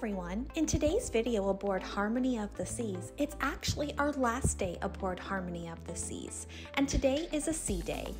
everyone! In today's video aboard Harmony of the Seas, it's actually our last day aboard Harmony of the Seas, and today is a sea day.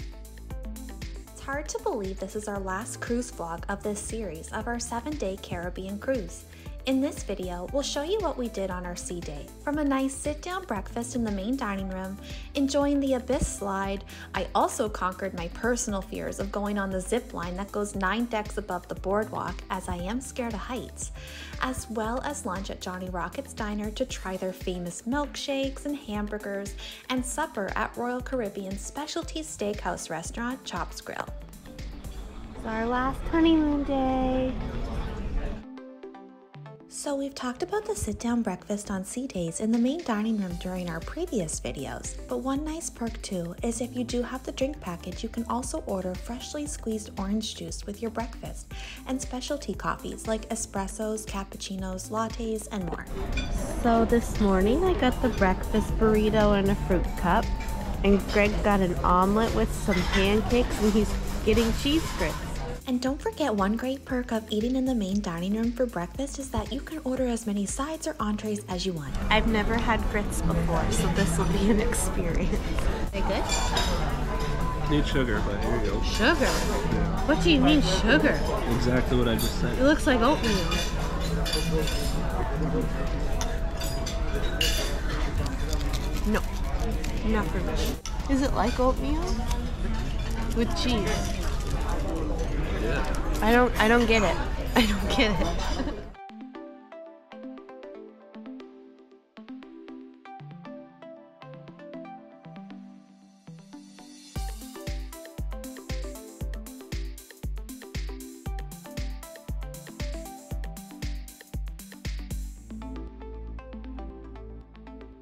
It's hard to believe this is our last cruise vlog of this series of our 7-day Caribbean cruise. In this video, we'll show you what we did on our sea day. From a nice sit-down breakfast in the main dining room, enjoying the Abyss slide, I also conquered my personal fears of going on the zip line that goes 9 decks above the boardwalk as I am scared of heights, as well as lunch at Johnny Rockets Diner to try their famous milkshakes and hamburgers, and supper at Royal Caribbean's specialty steakhouse restaurant, Chops Grille. It's our last honeymoon day. So we've talked about the sit-down breakfast on sea days in the main dining room during our previous videos, but one nice perk too is if you do have the drink package, you can also order freshly squeezed orange juice with your breakfast and specialty coffees like espressos, cappuccinos, lattes, and more. So this morning I got the breakfast burrito and a fruit cup, and Greg got an omelet with some pancakes, and he's getting cheese grits. And don't forget one great perk of eating in the main dining room for breakfast is that you can order as many sides or entrees as you want. I've never had grits before, so this will be an experience. They good? Need sugar, but here you go. Sugar? Yeah. What do you mean sugar? Exactly what I just said. It looks like oatmeal. No, not for me. Is it like oatmeal? With cheese? I don't I don't get it. I don't get it.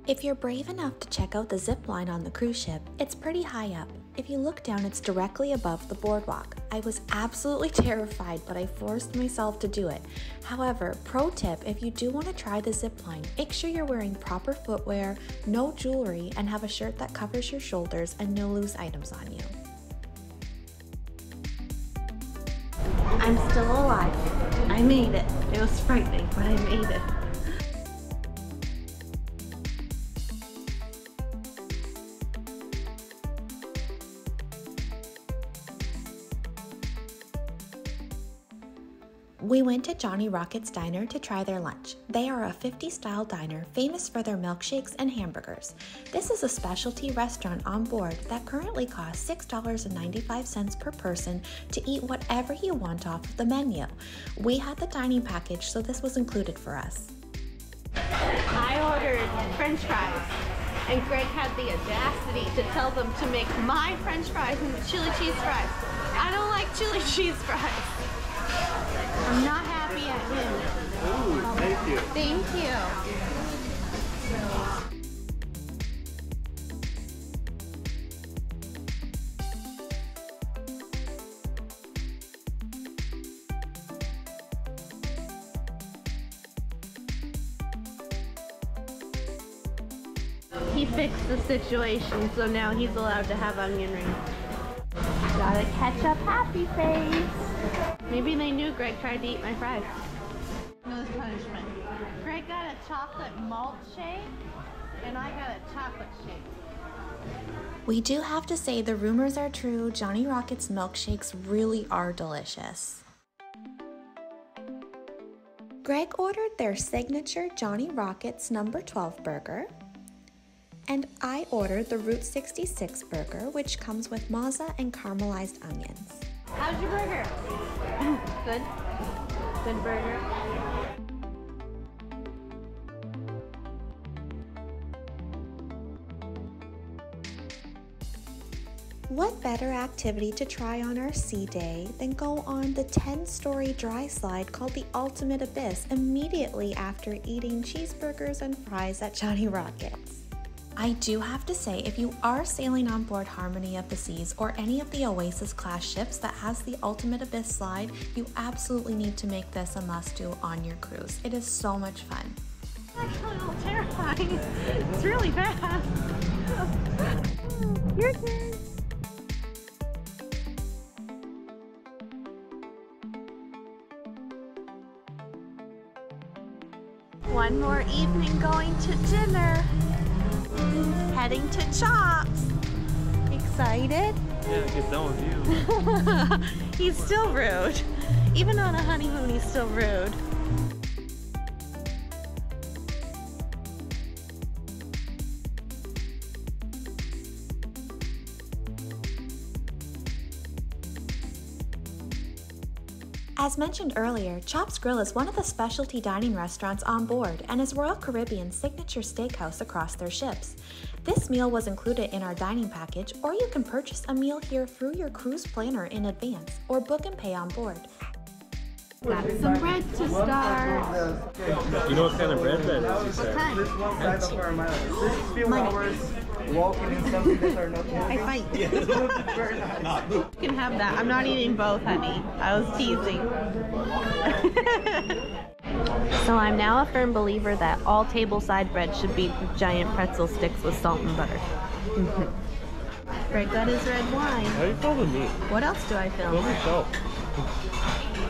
If you're brave enough to check out the zip line on the cruise ship, it's pretty high up. If you look down, it's directly above the boardwalk. I was absolutely terrified, but I forced myself to do it. However, pro tip if you do want to try the zip line, make sure you're wearing proper footwear, no jewelry, and have a shirt that covers your shoulders and no loose items on you. I'm still alive. I made it. It was frightening, but I made it. We went to Johnny Rockets Diner to try their lunch. They are a 50 style diner famous for their milkshakes and hamburgers. This is a specialty restaurant on board that currently costs $6.95 per person to eat whatever you want off of the menu. We had the dining package, so this was included for us. I ordered french fries, and Greg had the audacity to tell them to make my french fries into chili cheese fries. I don't like chili cheese fries. I'm not happy at him. Thank you. Thank you. He fixed the situation, so now he's allowed to have onion rings. Got a ketchup happy face. Maybe they knew Greg tried to eat my fries. No punishment. Greg got a chocolate malt shake, and I got a chocolate shake. We do have to say the rumors are true. Johnny Rockets milkshakes really are delicious. Greg ordered their signature Johnny Rockets number 12 burger. And I ordered the Route 66 burger, which comes with maza and caramelized onions. How's your burger? Good. Good burger. What better activity to try on our sea day than go on the 10 story dry slide called the Ultimate Abyss immediately after eating cheeseburgers and fries at Johnny Rockets? I do have to say, if you are sailing on board Harmony of the Seas or any of the Oasis class ships that has the Ultimate Abyss slide, you absolutely need to make this a must do on your cruise. It is so much fun. Actually, a little terrifying. It's really fast. Your turn. One more evening going to dinner. Heading to Chops. Excited? Yeah, get done with you. he's still rude. Even on a honeymoon, he's still rude. As mentioned earlier, Chops Grille is one of the specialty dining restaurants on board and is Royal Caribbean's signature steakhouse across their ships. This meal was included in our dining package, or you can purchase a meal here through your cruise planner in advance or book and pay on board. Got some bread to start. You know what kind of bread that is? You said. What kind? Walking in something that are not I fight. you can have that. I'm not eating both, honey. I was teasing. so I'm now a firm believer that all table-side bread should be giant pretzel sticks with salt and butter. Greg got his red wine. Why are you filming me? What else do I Film film? yourself.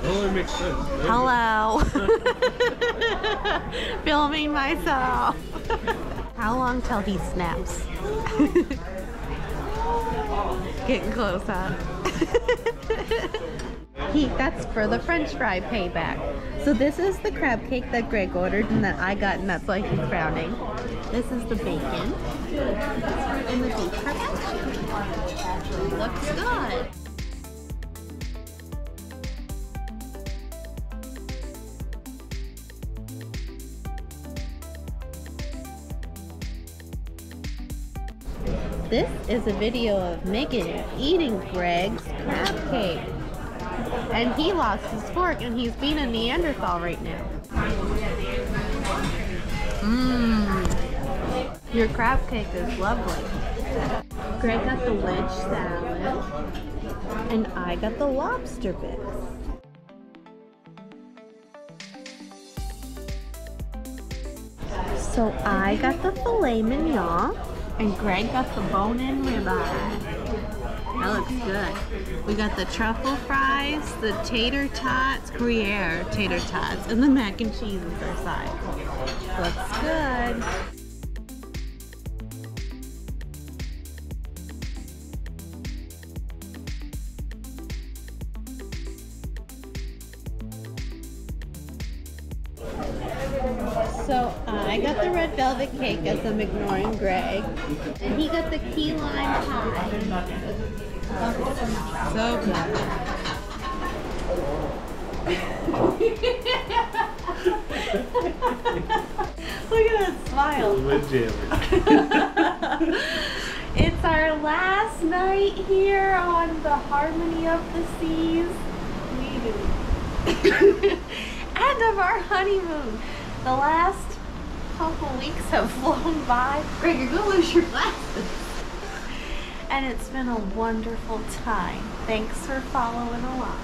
That only makes sense. There you go. Hello. Filming myself. How long till he snaps? Getting close, huh? he, that's for the french fry payback. So this is the crab cake that Greg ordered and that I got and that's why he's frowning. This is the bacon and the beef. Looks good. This is a video of Megan eating Greg's crab cake. And he lost his fork and he's being a Neanderthal right now. Mmm. Your crab cake is lovely. Greg got the wedge salad. And I got the lobster bits. So I got the filet mignon, and Greg got the bone-in ribeye. That looks good. We got the truffle fries, the tater tots, Gruyere tater tots, and the mac and cheese is our side. Looks good. I got the red velvet cake as I'm ignoring Greg. And he got the key lime pie. So. Look at that smile. It's our last night here on the Harmony of the Seas. End of our honeymoon. The last couple weeks have flown by. Greg, you're gonna lose your glasses. And it's been a wonderful time. Thanks for following along.